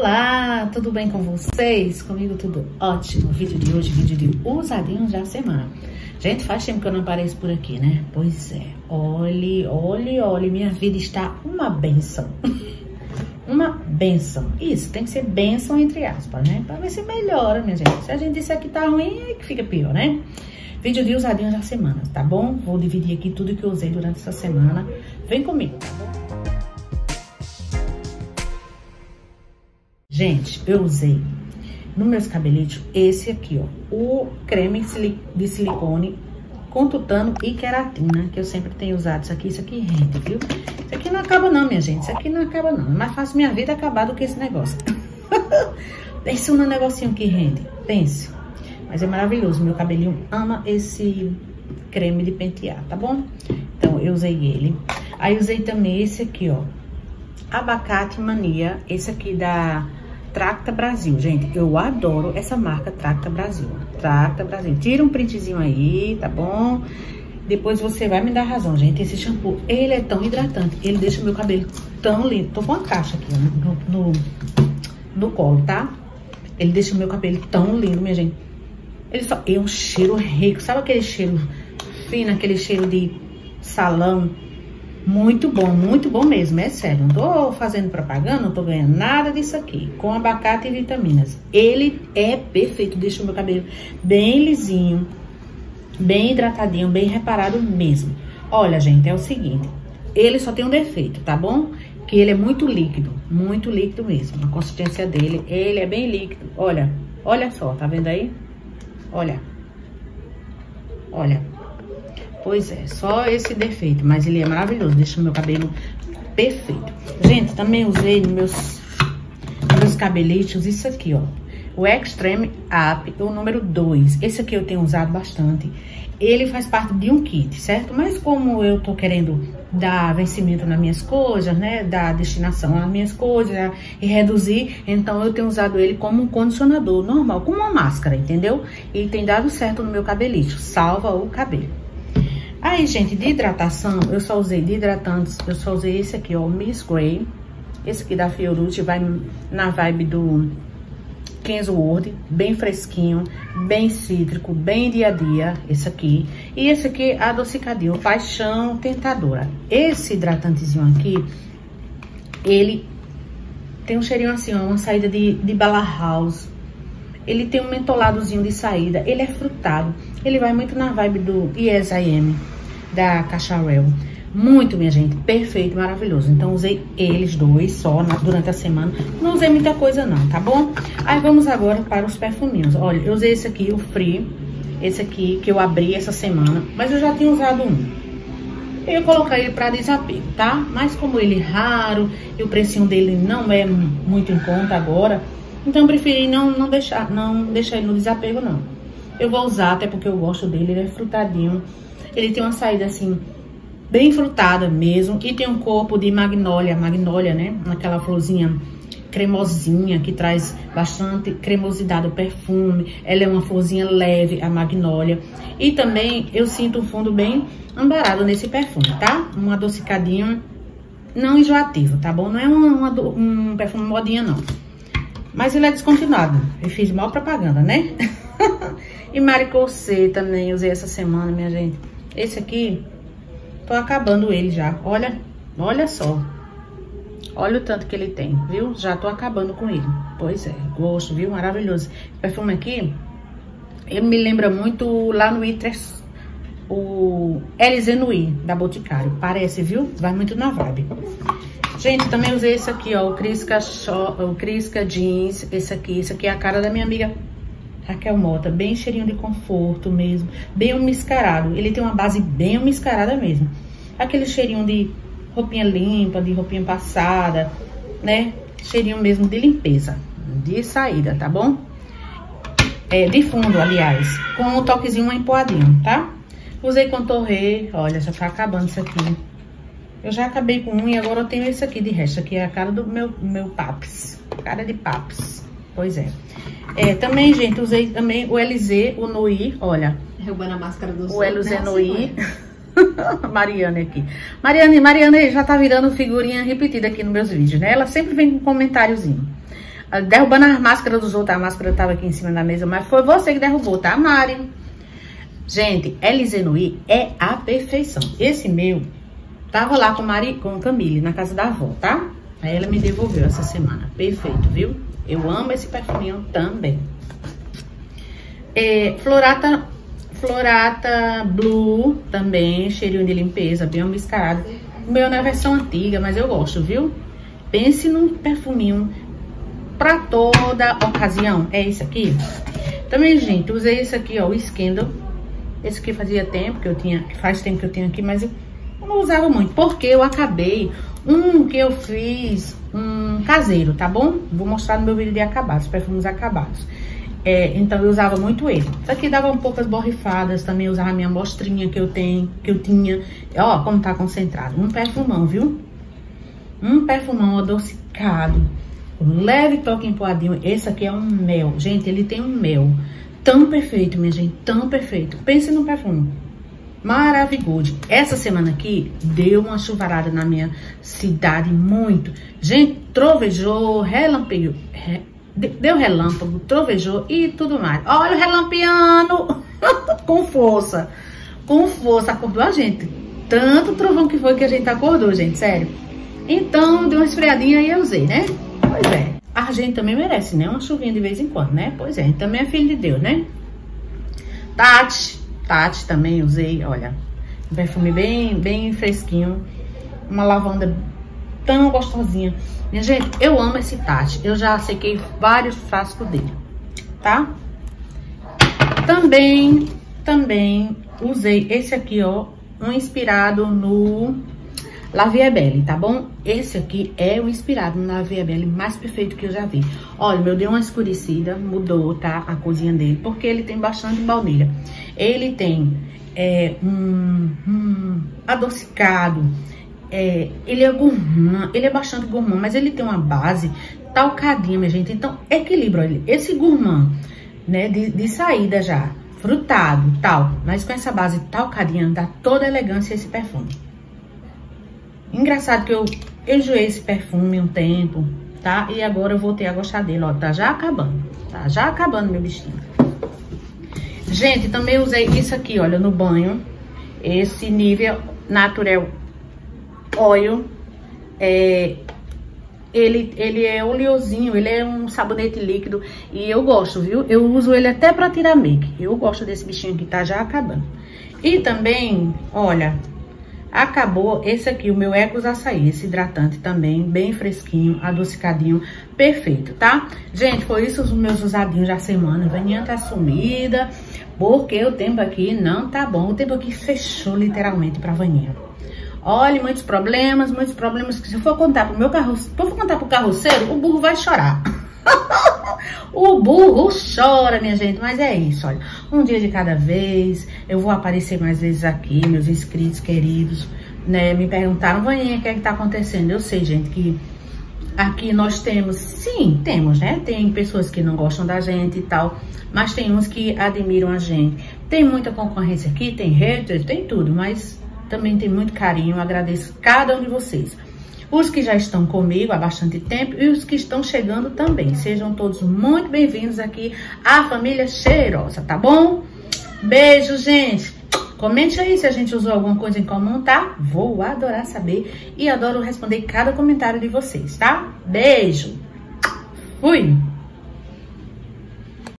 Olá, tudo bem com vocês? Comigo tudo ótimo. Vídeo de hoje, vídeo de usadinhos da semana. Gente, faz tempo que eu não apareço por aqui, né? Pois é. Olhe, olhe, olhe, minha vida está uma benção. uma benção. Isso, tem que ser benção entre aspas, né? Pra ver se melhora, minha gente. Se a gente disser que tá ruim, é que fica pior, né? Vídeo de usadinhos da semana, tá bom? Vou dividir aqui tudo que eu usei durante essa semana. Vem comigo, tá bom? Gente, eu usei no meus cabelitos esse aqui, ó. O creme de silicone com tutano e queratina, que eu sempre tenho usado. Isso aqui, isso aqui rende, viu? Isso aqui não acaba não, minha gente. Isso aqui não acaba não. É mais fácil minha vida acabar do que esse negócio. Pense no negocinho que rende. Pense. Mas é maravilhoso. Meu cabelinho ama esse creme de pentear, tá bom? Então, eu usei ele. Aí, usei também esse aqui, ó. Abacate Mania. Esse aqui da Tracta Brasil, gente, eu adoro essa marca Tracta Brasil. Tracta Brasil. Tira um printzinho aí, tá bom? Depois você vai me dar razão, gente. Esse shampoo, ele é tão hidratante. Ele deixa o meu cabelo tão lindo. Tô com uma caixa aqui no, no, no colo, tá? Ele deixa o meu cabelo tão lindo, minha gente. Ele só é um cheiro rico. Sabe aquele cheiro fino, aquele cheiro de salão? Muito bom, muito bom mesmo, é sério. Não tô fazendo propaganda, não tô ganhando nada disso aqui. Com abacate e vitaminas. Ele é perfeito, deixa o meu cabelo bem lisinho, bem hidratadinho, bem reparado mesmo. Olha, gente, é o seguinte. Ele só tem um defeito, tá bom? Que ele é muito líquido, muito líquido mesmo. A consistência dele, ele é bem líquido. Olha, olha só, tá vendo aí? Olha. Olha. Pois é, só esse defeito, mas ele é maravilhoso, deixa o meu cabelo perfeito. Gente, também usei nos meus, meus cabelitos isso aqui, ó. O Extreme Up, o número 2. Esse aqui eu tenho usado bastante. Ele faz parte de um kit, certo? Mas como eu tô querendo dar vencimento nas minhas coisas, né? Dar destinação às minhas coisas né? e reduzir, então eu tenho usado ele como um condicionador normal, como uma máscara, entendeu? E tem dado certo no meu cabelito, salva o cabelo. Aí, gente, de hidratação, eu só usei de hidratantes, eu só usei esse aqui, ó, Miss Grey. Esse aqui da Fiorucci vai na vibe do Kensworth, bem fresquinho, bem cítrico, bem dia a dia, esse aqui. E esse aqui, adocicadinho, Paixão Tentadora. Esse hidratantezinho aqui, ele tem um cheirinho assim, ó, uma saída de, de Bala House. Ele tem um mentoladozinho de saída, ele é frutado. Ele vai muito na vibe do Yes I Am, da Cacharel. Muito, minha gente, perfeito, maravilhoso. Então, usei eles dois só na, durante a semana. Não usei muita coisa não, tá bom? Aí, vamos agora para os perfuminhos. Olha, eu usei esse aqui, o Free. Esse aqui, que eu abri essa semana. Mas eu já tinha usado um. Eu colocar ele para desapego, tá? Mas como ele é raro e o precinho dele não é muito em conta agora, então eu preferi não, não, deixar, não deixar ele no desapego, não. Eu vou usar, até porque eu gosto dele, ele é frutadinho. Ele tem uma saída assim, bem frutada mesmo. E tem um corpo de magnólia, magnólia, né? Aquela florzinha cremosinha, que traz bastante cremosidade ao perfume. Ela é uma florzinha leve, a magnólia. E também eu sinto o fundo bem ambarado nesse perfume, tá? Um adocicadinho não enjoativo, tá bom? Não é uma, uma, um perfume modinha, não. Mas ele é descontinuado. Eu fiz mal propaganda, né? e Maricocê também usei essa semana, minha gente. Esse aqui, tô acabando ele já. Olha, olha só. Olha o tanto que ele tem, viu? Já tô acabando com ele. Pois é, gosto, viu? Maravilhoso. O perfume aqui, ele me lembra muito lá no Itres, o Elizenui, da Boticário. Parece, viu? Vai muito na vibe. Gente, também usei esse aqui, ó, o Crisca, o Crisca Jeans, esse aqui. Esse aqui é a cara da minha amiga Raquel Mota, bem cheirinho de conforto mesmo, bem umiscarado. Ele tem uma base bem umiscarada mesmo. Aquele cheirinho de roupinha limpa, de roupinha passada, né? Cheirinho mesmo de limpeza, de saída, tá bom? É, de fundo, aliás, com um toquezinho empoadinho, tá? Usei contorrei, olha, já tá acabando isso aqui. Eu já acabei com um e agora eu tenho esse aqui de resto. Aqui é a cara do meu, meu paps. Cara de paps. Pois é. É, também, gente, usei também o LZ, o Noi, olha. Roubando a máscara do O LZ é Noi. Mariana aqui. Mariana, Mariana já tá virando figurinha repetida aqui nos meus vídeos, né? Ela sempre vem com um comentáriozinho. Derrubando as máscaras dos outros, a máscara tava aqui em cima da mesa, mas foi você que derrubou, tá, Mari? Gente, Elizenui é a perfeição. Esse meu tava lá com, Mari, com Camille, na casa da avó, tá? Aí ela me devolveu essa semana. Perfeito, viu? Eu amo esse perfuminho também. É, Florata, Florata Blue também, cheirinho de limpeza, bem mascarado. O meu não é versão antiga, mas eu gosto, viu? Pense num perfuminho pra toda ocasião. É esse aqui. Também, gente, usei esse aqui, ó, o Scandal. Esse aqui fazia tempo que eu tinha, faz tempo que eu tenho aqui, mas eu não usava muito. Porque eu acabei um que eu fiz, um caseiro, tá bom? Vou mostrar no meu vídeo de acabados, perfumes acabados. É, então eu usava muito ele. Isso aqui dava um poucas borrifadas, também usava a minha amostrinha que eu tenho, que eu tinha. Ó, como tá concentrado. Um perfumão, viu? Um perfumão adocicado. Um leve toque empoadinho. Esse aqui é um mel. Gente, ele tem um mel. Tão perfeito, minha gente, tão perfeito. Pense no perfume. Maravilhoso. Essa semana aqui deu uma chuvarada na minha cidade, muito. Gente, trovejou, relampeou, re, deu relâmpago, trovejou e tudo mais. Olha o relampeando com força, com força, acordou a gente. Tanto trovão que foi que a gente acordou, gente, sério. Então, deu uma esfriadinha e eu usei, né? Pois é. A gente também merece, né? Uma chuvinha de vez em quando, né? Pois é, também é filho de Deus, né? Tati, Tati também usei, olha. Um perfume bem, bem fresquinho. Uma lavanda tão gostosinha. Minha gente, eu amo esse Tati. Eu já sequei vários frascos dele, tá? Também, também usei esse aqui, ó. Um inspirado no La Vie Belle, tá bom? Esse aqui é o inspirado no La Belle mais perfeito que eu já vi. Olha, meu deu uma escurecida, mudou, tá? A cozinha dele, porque ele tem bastante baunilha. Ele tem é, um, um adocicado, é, ele é gourmand, ele é bastante gourmand, mas ele tem uma base talcadinha, minha gente. Então, equilibra ele. Esse gourmand, né, de, de saída já, frutado, tal, mas com essa base talcadinha, dá toda a elegância esse perfume. Engraçado que eu enjoei esse perfume um tempo, tá? E agora eu voltei a gostar dele, ó. Tá já acabando, tá já acabando meu bichinho. Gente, também usei isso aqui, olha, no banho. Esse Nivea Natural Oil. É, ele, ele é oleosinho, ele é um sabonete líquido e eu gosto, viu? Eu uso ele até pra tirar make. Eu gosto desse bichinho que tá já acabando. E também, olha, Acabou esse aqui, o meu Ecos Açaí, esse hidratante também, bem fresquinho, adocicadinho, perfeito, tá? Gente, foi isso os meus usadinhos da semana. Vaninha tá sumida, porque o tempo aqui não tá bom. O tempo aqui fechou literalmente pra Vaninha. Olha, muitos problemas, muitos problemas que se eu for contar pro meu carro, se for contar pro carroceiro, o burro vai chorar. o burro chora, minha gente, mas é isso, olha. Um dia de cada vez, eu vou aparecer mais vezes aqui, meus inscritos queridos, né? Me perguntaram, Vaninha, o que é que tá acontecendo? Eu sei, gente, que aqui nós temos, sim, temos, né? Tem pessoas que não gostam da gente e tal, mas tem uns que admiram a gente. Tem muita concorrência aqui, tem haters, tem tudo, mas também tem muito carinho, agradeço cada um de vocês os que já estão comigo há bastante tempo e os que estão chegando também. Sejam todos muito bem-vindos aqui à família cheirosa, tá bom? Beijo, gente! Comente aí se a gente usou alguma coisa em comum, tá? Vou adorar saber e adoro responder cada comentário de vocês, tá? Beijo! Fui!